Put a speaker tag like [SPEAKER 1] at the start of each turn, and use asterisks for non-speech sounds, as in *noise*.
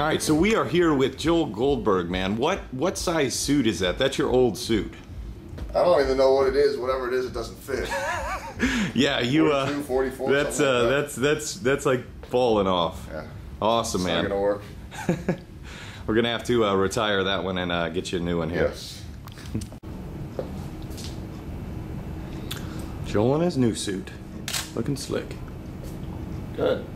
[SPEAKER 1] All right, so we are here with Joel Goldberg, man. What what size suit is that? That's your old suit.
[SPEAKER 2] I don't even know what it is. Whatever it is, it doesn't fit. *laughs*
[SPEAKER 1] Yeah, you. Uh, that's uh,
[SPEAKER 2] like that.
[SPEAKER 1] that's that's that's like falling off.
[SPEAKER 2] Yeah.
[SPEAKER 1] Awesome,
[SPEAKER 2] It's not gonna work. *laughs*
[SPEAKER 1] We're gonna have to uh, retire that one and uh, get you a new one here.
[SPEAKER 2] Yes.
[SPEAKER 1] Joel in his new suit, looking slick.
[SPEAKER 2] Good.